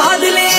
बादले